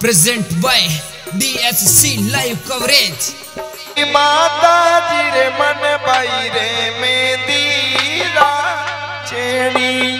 present by DSC live coverage माता जी रे मन भाई रे में दीरा चेड़ी